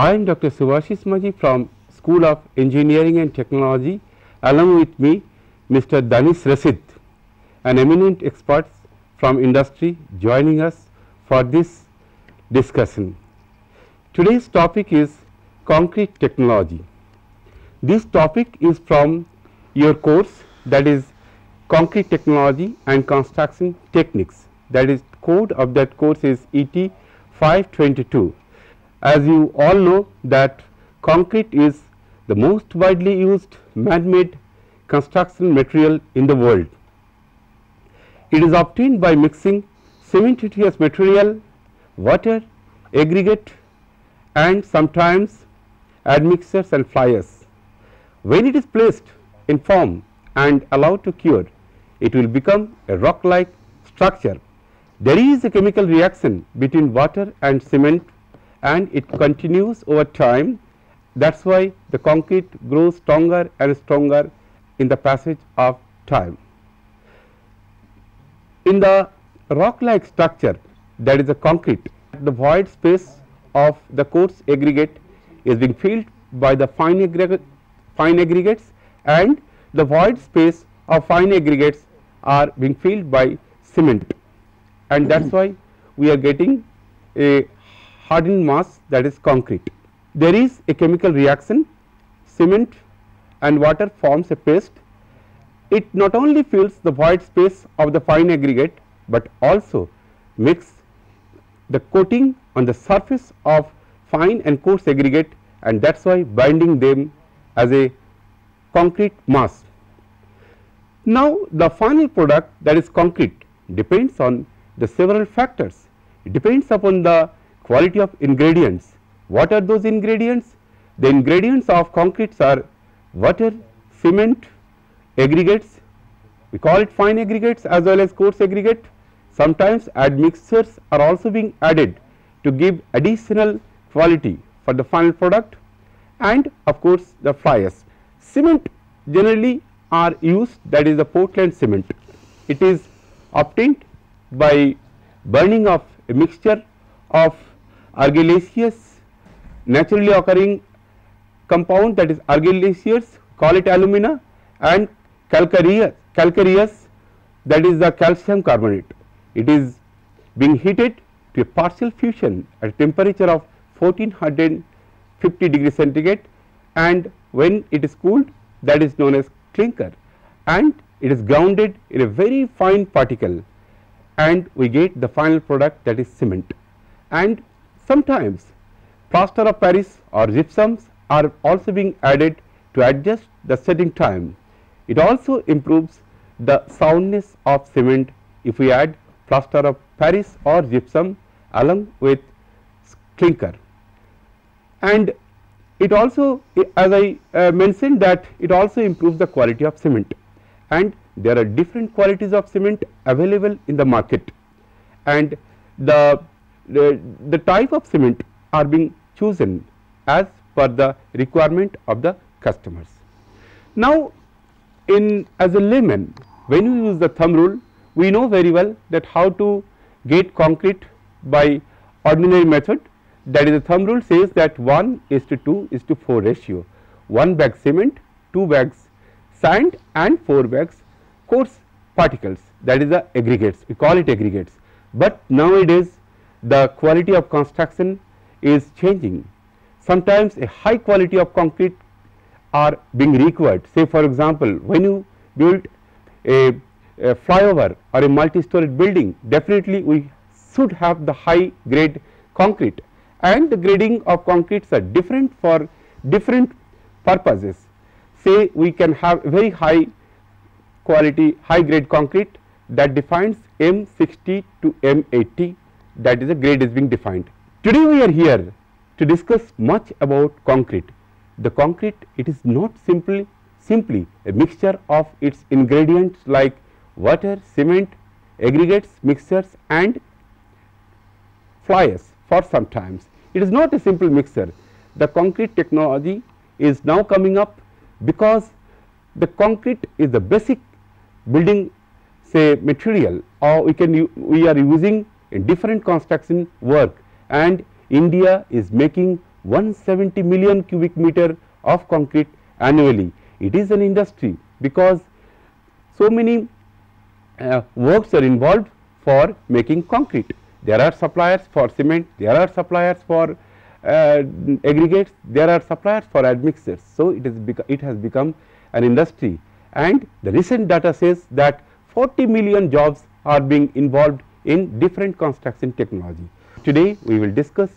I am Dr. Subhashis Maji from School of Engineering and Technology along with me Mr. Danis Rasid, an eminent expert from industry joining us for this discussion. Today's topic is concrete technology. This topic is from your course that is concrete technology and construction techniques that is code of that course is ET 522. As you all know that concrete is the most widely used man-made construction material in the world. It is obtained by mixing cementitious material, water, aggregate and sometimes admixtures and fly ash. When it is placed in form and allowed to cure, it will become a rock like structure. There is a chemical reaction between water and cement and it continues over time. That is why the concrete grows stronger and stronger in the passage of time. In the rock like structure that is the concrete, the void space of the coarse aggregate is being filled by the fine, fine aggregates and the void space of fine aggregates are being filled by cement and that is why we are getting a hardened mass that is concrete. There is a chemical reaction cement and water forms a paste. It not only fills the void space of the fine aggregate, but also makes the coating on the surface of fine and coarse aggregate and that is why binding them as a concrete mass. Now, the final product that is concrete depends on the several factors. It depends upon the quality of ingredients. What are those ingredients? The ingredients of concretes are water, cement, aggregates, we call it fine aggregates as well as coarse aggregate. Sometimes admixtures are also being added to give additional quality for the final product and of course, the ash. Cement generally are used that is the Portland cement. It is obtained by burning of a mixture of argillaceous naturally occurring compound that is argillaceous call it alumina and calcareous, calcareous that is the calcium carbonate. It is being heated to a partial fusion at a temperature of 1450 degree centigrade and when it is cooled that is known as clinker and it is grounded in a very fine particle and we get the final product that is cement. And sometimes plaster of Paris or gypsums are also being added to adjust the setting time. It also improves the soundness of cement if we add plaster of Paris or gypsum along with clinker. And it also as I uh, mentioned that it also improves the quality of cement and there are different qualities of cement available in the market and the, the, the type of cement are being chosen as per the requirement of the customers. Now, in as a layman when you use the thumb rule we know very well that how to get concrete by ordinary method. That is the thumb rule says that 1 is to 2 is to 4 ratio. 1 bag cement 2 bags sand and 4 bags coarse particles. That is the aggregates. We call it aggregates. But nowadays the quality of construction is changing. Sometimes a high quality of concrete are being required. Say for example when you build a, a flyover or a multi-storied building definitely we should have the high grade concrete. And the grading of concretes are different for different purposes. Say we can have very high quality high grade concrete that defines M60 to M80 that is the grade is being defined. Today we are here to discuss much about concrete. The concrete it is not simply simply a mixture of its ingredients like water, cement, aggregates, mixtures and fly ash for sometimes. It is not a simple mixture. The concrete technology is now coming up because the concrete is the basic building say material or we can we are using in different construction work and India is making 170 million cubic meter of concrete annually. It is an industry because so many uh, works are involved for making concrete. There are suppliers for cement, there are suppliers for uh, aggregates, there are suppliers for admixtures. So, it, is it has become an industry and the recent data says that 40 million jobs are being involved in different construction technology. Today, we will discuss